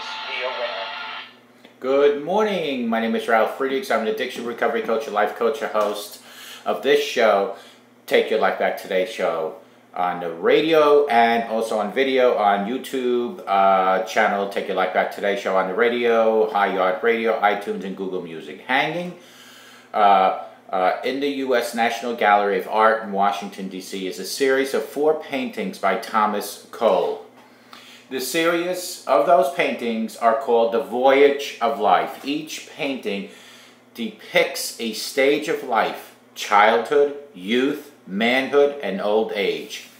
always be a winner. Good morning. My name is Ralf Friedrichs. I'm an addiction recovery coach, a life coach, a host of this show, Take Your Life Back Today show on the radio and also on video on YouTube uh, channel Take Your Life Back Today show on the radio, High Yard Radio, iTunes, and Google Music. Hanging uh, uh, in the U.S. National Gallery of Art in Washington, D.C. is a series of four paintings by Thomas Cole. The series of those paintings are called The Voyage of Life. Each painting depicts a stage of life, childhood, youth, manhood, and old age.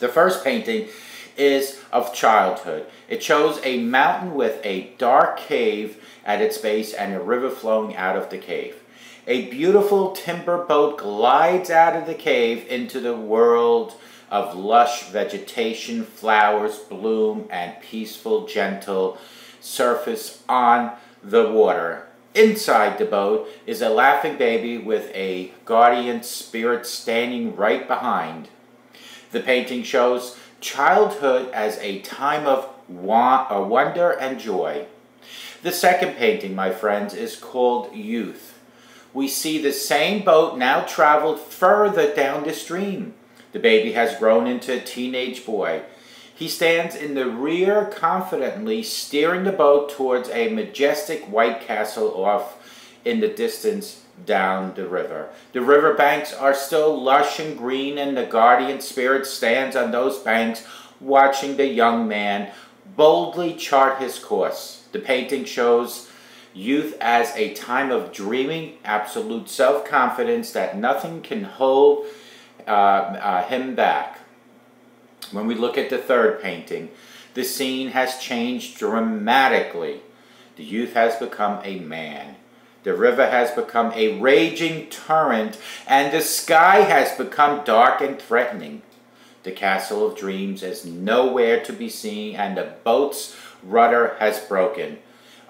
The first painting is of childhood. It shows a mountain with a dark cave at its base and a river flowing out of the cave. A beautiful timber boat glides out of the cave into the world of lush vegetation, flowers bloom, and peaceful, gentle surface on the water. Inside the boat is a laughing baby with a guardian spirit standing right behind. The painting shows childhood as a time of wonder and joy. The second painting, my friends, is called Youth we see the same boat now traveled further down the stream. The baby has grown into a teenage boy. He stands in the rear confidently, steering the boat towards a majestic white castle off in the distance down the river. The river banks are still lush and green, and the guardian spirit stands on those banks, watching the young man boldly chart his course. The painting shows youth as a time of dreaming, absolute self-confidence that nothing can hold Uh, uh, him back. When we look at the third painting, the scene has changed dramatically. The youth has become a man. The river has become a raging torrent, and the sky has become dark and threatening. The castle of dreams is nowhere to be seen, and the boat's rudder has broken.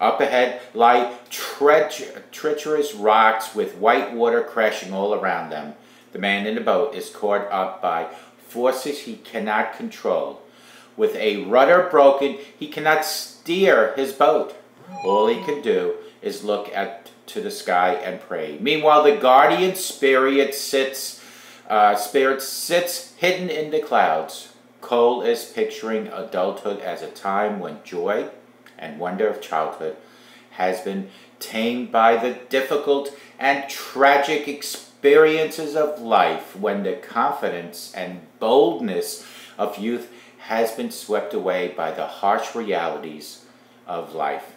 Up ahead lie treacherous rocks with white water crashing all around them. The man in the boat is caught up by forces he cannot control. With a rudder broken, he cannot steer his boat. All he can do is look at to the sky and pray. Meanwhile, the guardian spirit sits, uh, spirit sits hidden in the clouds. Cole is picturing adulthood as a time when joy, and wonder of childhood has been tamed by the difficult and tragic experiences of life when the confidence and boldness of youth has been swept away by the harsh realities of life.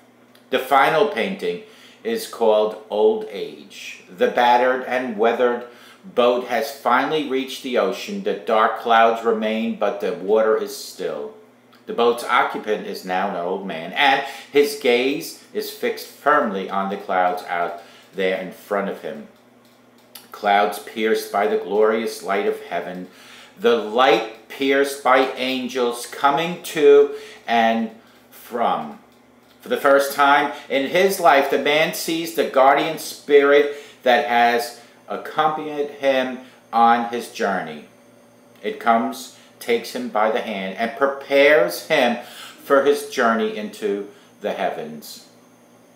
The final painting is called Old Age. The battered and weathered boat has finally reached the ocean. The dark clouds remain, but the water is still. The boat's occupant is now an old man, and his gaze is fixed firmly on the clouds out there in front of him. Clouds pierced by the glorious light of heaven, the light pierced by angels coming to and from. For the first time in his life, the man sees the guardian spirit that has accompanied him on his journey. It comes takes him by the hand and prepares him for his journey into the heavens.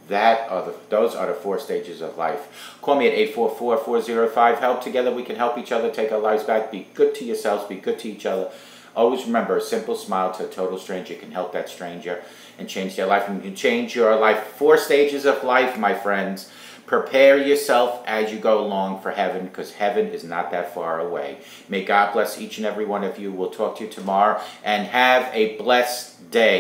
That are the, those are the four stages of life. Call me at 844-405-HELP. Together we can help each other take our lives back. Be good to yourselves. Be good to each other. Always remember, a simple smile to a total stranger can help that stranger and change their life. And you can change your life. Four stages of life, my friends. Prepare yourself as you go along for heaven because heaven is not that far away. May God bless each and every one of you. We'll talk to you tomorrow and have a blessed day.